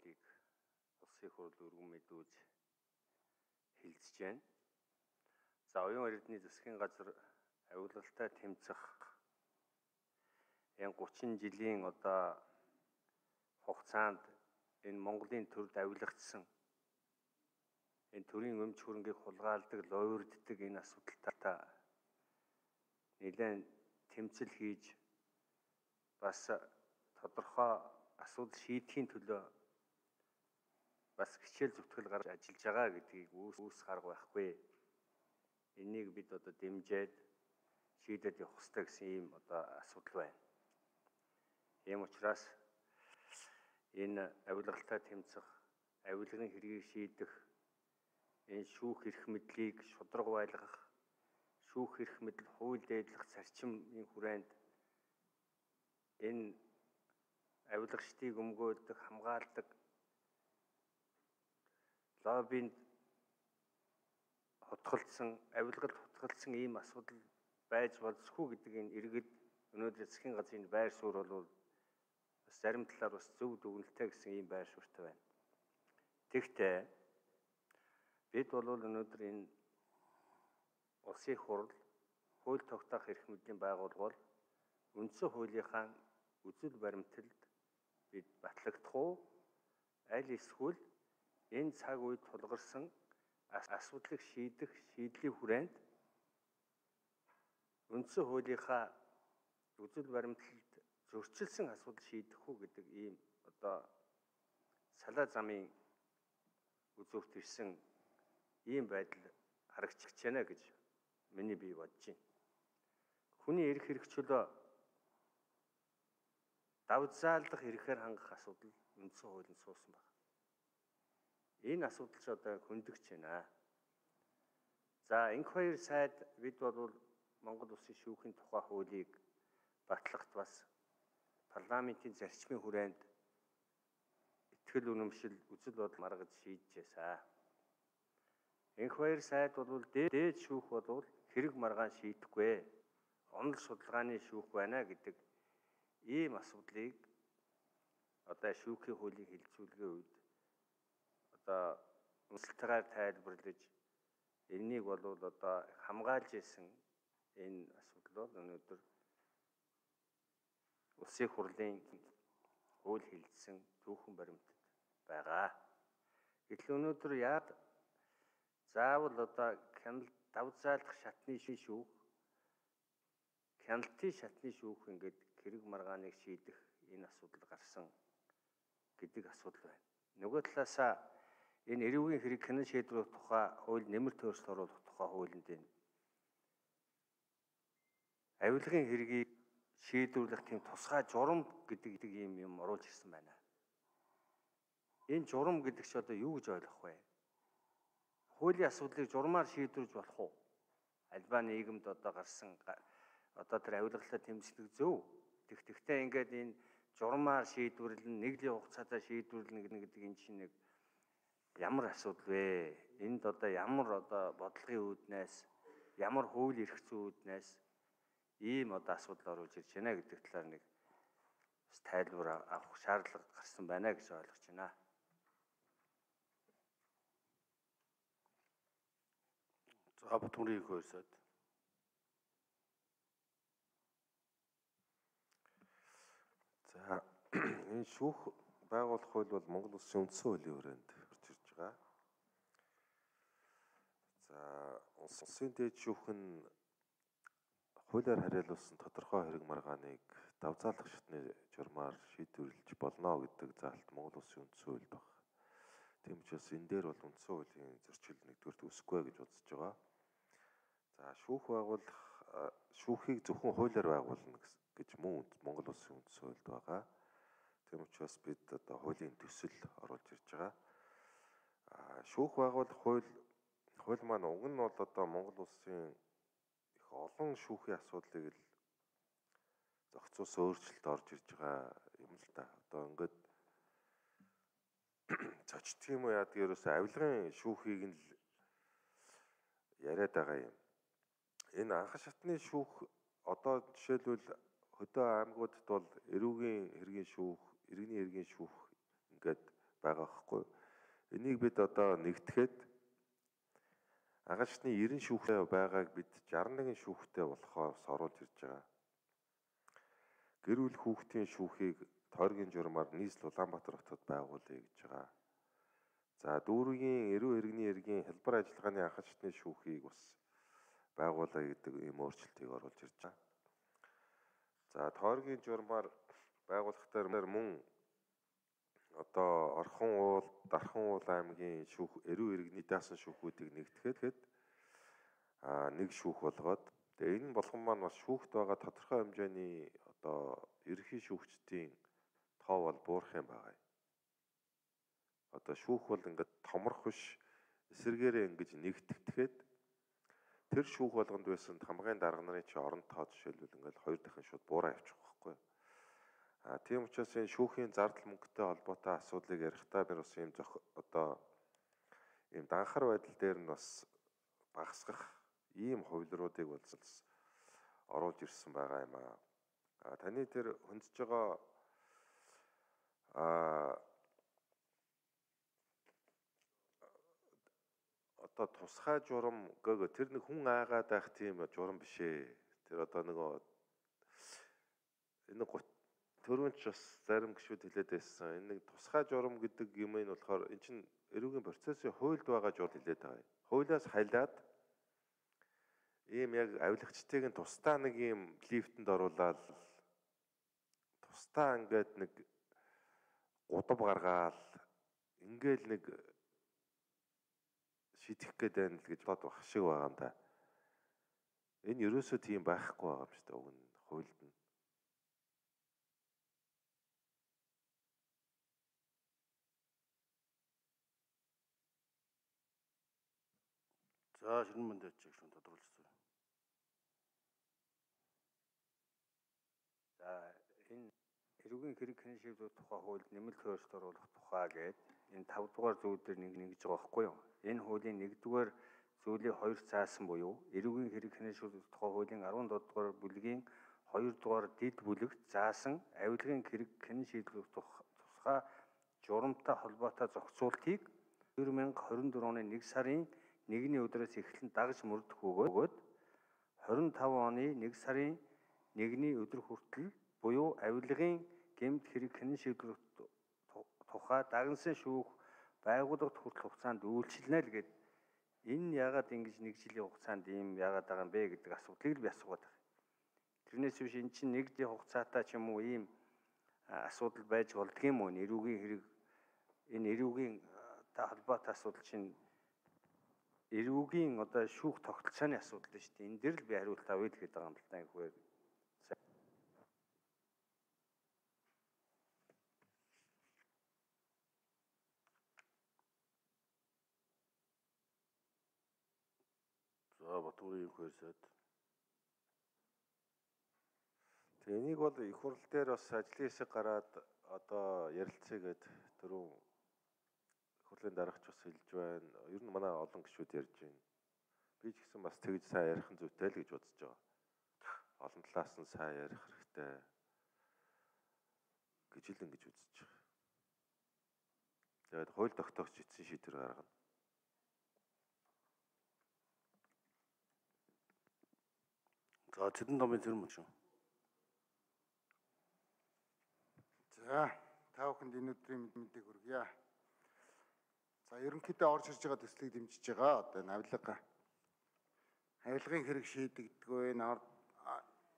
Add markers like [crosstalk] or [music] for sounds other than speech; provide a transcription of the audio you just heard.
хуулийг улсын хурл өргөн мэдүүлж хилцэж байна. За оюун эрдэнэ засгийн газар авилгалтай тэмцэх энэ 30 жилийн одоо хугацаанд энэ Монголын төрд авилгацсан энэ төрийн өмч хөрөнгийг хулгайлдаг, лоовирддаг энэ асуудалтай нэлээд тэмцэл хийж бас тодорхой асуудал шийдэхийн төлөө бас хичээл зүтгэл гаргаж ажиллаж байгаа гэдгийг үүс гарга байхгүй. Энийг бид одоо дэмжиж шийдэж явах хэрэгтэй гэсэн ийм одоо асуудал байна. Ийм учраас энэ авилгалтай тэмцэх, авилгын хэргийг шийдэх, энэ шүүх эрх мэдлийг шудраг байлгах, шүүх эрх мэдэл хууль дээдлэх зарчмын хүрээнд энэ авилгачдыг өмгөөлдөг, хамгаалдаг лоббинд хутгалсан, авилгалд хутгалсан ийм асуудал байж болзгүй гэдэг энэ иргэд өнөөдөр засгийн газрын байр суурь бол бас зарим талаар бас зөв дүгнэлттэй гэсэн ийм байр суурьтай байна. Тэгтээ бид бол өнөөдөр энэ улсын хурл хууль тогтоох эрх мэдлийн байгууллага үндсэн хуулийнхаа үзэл баримталд бид батлагдах уу? Аль эсвэл энэ цаг үед тулгарсан асуудлыг шийдэх шийдлийн хүрээнд үндсэн хуулийнхаа үзэл баримталд зөрчилсөн асуудал шийдэх үү гэдэг ийм одоо салаа замын үзүүрт ирсэн ийм байдал харагдчихж байна гэж миний бие бодож байна. Хүний эрх хэрэгчлөө давзаалдах эрхээр хангах асуудал үндсэн хуулинд суусан байна. Энэ асуудал ч одоо хөндөгч байна. За инх хоёр сайд бид бол Монгол Улсын шүүхийн тухай хуулийг батлагт бас парламентын зарчмын хүрээнд итгэл үнэмшил үзэл бодол маргаж шийдэжсэн. Инх хоёр сайд бол дээд шүүх бол хэрэг маргаан шийдэхгүй. Онол судалгааны шүүх байна гэдэг ийм асуудлыг одоо шүүхийн хуулийн хилцүүлгийн үед одоо үнэлтээр тайлбарлаж энэнийг бол одоо хамгаалж исэн энэ асуудал бол өнөөдөр улсын хурлын хууль хилцсэн түүхэн баримтад байгаа. Гэтэл өнөөдөр яад заавал одоо хяналт давзаалах шатны шүүх хяналтын шатны шүүх ингээд хэрэг маргааныг шийдэх энэ асуудал гарсан гэдэг асуудал байна. Нөгөө талаасаа энэ эрүүгийн хэрэг хянан шийдвэрийн тухай хууль нэмэр төөрчлөлт оруулах тухай хуулинд энэ авилгын хэргийг шийдвэрлэх тийм тусгай журам гэдэг ийм юм оруулж ирсэн байна. Энэ журам гэдэг чи одоо юу гэж ойлгох вэ? Хуулийн асуудлыг журмаар шийдвэрлэж болох уу? Альбаа нийгэмд одоо гарсан одоо тэр авилгалтай тэмцдэг зөв Тэг тэгтээ ингээд энэ журмаар шийдвэрлэн нэг лийн хугацаатай шийдвэрлэнэ гэдэг энэ чинь нэг ямар асуудал вэ? Энд одоо ямар одоо бодлогын үүднээс ямар хууль эрх зүйн үүднээс ийм одоо асуудал оруулж ирж байна гэдэг талаар нэг тайлбар авах шаардлага гарсан байна гэж ойлгож байна. За Батмүрийг хөөсөд За [clears throat] энэ шүүх байгуулах хууль бол Монгол Улсын үндсэн хуулийн хүрээнд орж байгаа. За улсын дээд шүүх нь хуулиар хариалуулсан тодорхой хэрэг маргааныг давзаалах шатны журмаар шийдвэрлэж болно гэдэг заалт Монгол Улсын үндсэн хуульд байна. Тийм учраас энэ дээр бол үндсэн хуулийн зөрчил нэгдүгээр үүсэхгүй гэж үзэж байгаа. За шүүх байгуулах шүүхийг зөвхөн хуулиар байгуулна гэж мөн Монгол Улсын үндсэн хуульд байгаа. Тийм учраас бид одоо хуулийн төсөл оруулж ирж байгаа. Шүүх байгуулах хууль хууль маань уг нь бол одоо Монгол Улсын их олон шүүхийн асуудлыг л зохицуулсан өөрчлөлт орж ирж байгаа юм л та. Одоо ингээд [clears throat] цочт юм уу яадаг ерөөсөө авилгын шүүхийг нь л яриад байгаа юм. Энэ анх шатны шүүх одоо жишээлбэл хөдөө аймагуудад бол эрүүгийн хэргийн шүүх, иргэний хэргийн шүүх ингээд байгаа байхгүй. Энийг бид одоо нэгтгэхэд агашны 90 шүүхтэй байгааг бид 61 шүүхтэй болохоос оруулж ирж байгаа. Гэр бүл хүүхдийн шүүхийг тойргийн журмаар нийслэл Улаанбаатар хотод байгуулъя гэж байгаа. За дүүргийн эрүү иргэний иргэн хэлбэр ажиллагааны анхаарчны шүүхийг бас байгуулъя гэдэг ийм өөрчлөлтийг оруулж ирж байгаа. За тойргийн журмаар байгуулахдаа мөн одоо Орхон уул, Дархан уул аймгийн шүүх эрүү иргэний даасан шүүхүүдийг нэгтгэхэд аа нэг шүүх болгоод тэгээ энэ болгон маань бас шүүхт байгаа тодорхой хэмжээний одоо ерхий шүүгчдийн тоо бол буурах юм байгаа. Одоо шүүх бол ингээд томрох биш эсэргээрээ ингэж нэгтгэхэд тэр шүүх болгонд байсан хамгийн дарга нарын чи орон тоо жишээлбэл ингээд хоёр дахин шууд буураа явчих А тийм учраас энэ шүүхийн зардал мөнгөтэй холбоотой асуудлыг ярихдаа би бас ийм одоо ийм данхар байдал дээр нь бас багасгах ийм хувилруудыг болсон оруулж ирсэн байгаа юм аа. А таны тэр хөндөж байгаа а одоо тусгай журам гээгөө тэр нэг хүн айгаад байх тийм журам биш ээ. Тэр одоо нөгөө энэ төрөнд ч бас зарим гişүүд хэлээд байсан. Энэ нэг тусгай журам гэдэг юм нь болохоор эн чинь эрүүгийн процессын хуульд байгаа журам хэлээд байгаа. Хуулиас хайлаад ийм яг авилагчдыг нь тусдаа нэг ийм лифтэнд оруулаад тусдаа ингээд нэг гудав гаргаал ингээл нэг шийдэх гээд байна л гэж бод байх шиг байгаа юм да. Энэ ерөөсөө тийм байхгүй байгаа юм шүү дээ. Уг нь хуульд нь. За ширэн мандат чиг шун тодруулчихсан. За энэ эрүүгийн хэрэг хэн шийдвэр тухай хуульд нэмэлт хөрөлт оруулах тухай гээд энэ 5 дугаар зүйл дээр нэг нэгж байгаа байхгүй юу? Энэ хуулийн 1-р зүйлийг хоёр заасан буюу эрүүгийн хэрэг хянашуулах тухай хуулийн 17 дугаар бүлгийн 2 дугаар дэд бүлэгт заасан авилгын хэрэг хэн шийдлэх тусгай журамтай холбоотой зохицуултыг 2024 оны 1 сарын 1-ний өдрөөс эхлэн дагж мөрдөх өгөөд 25 оны 1 сарын 1-ний өдөр хүртэл буюу авилгын гэмт хэрэг хэн шийдлэх тухай дагнсан шүүх байгууллагт хүртэл хугацаанд үйлчилнэ л гэд энэ яагаад ингэж нэг жилийн хугацаанд ийм яагаад байгаа юм бэ гэдэг асуудлыг л би асуугаад байна. Тэрнээс биш эн чинь нэг жилийн хугацаатай ч юм уу ийм асуудал байж болдго юм уу? Эрүүгийн хэрэг энэ эрүүгийн та холбоотой асуудал чинь эрүүгийн одоо шүүх тогтолцооны асуудал шүү дээ. Энэ дээр л би хариулт авъя л гэдэг байгаа юм л та ихвээр Батбөрийн хоёр сайд. Тэгээ энийг бол их хурл дээр бас ажлын хэсэг гараад одоо ярилцъягээд түрүү хурлын дарагч бас хэлж байна. Ер нь манай олон гишүүд ярьж байна. Би ч гэсэн бас тэгж сайн ярих нь зүйтэй л гэж бодож байгаа. Олон талаас нь сайн ярих хэрэгтэй гэж л ингэж үзэж байгаа. Тэгээд хууль тогтоогч эцсийн шийдвэр гаргана. За тэдэн домын мөн шүү. За та бүхэнд энэ өдрийн мэдээг хүргье. За ерөнхийдөө орж ирж байгаа төслийг дэмжиж байгаа. Одоо навлага авилгын хэрэг шийдэгдэггүй энэ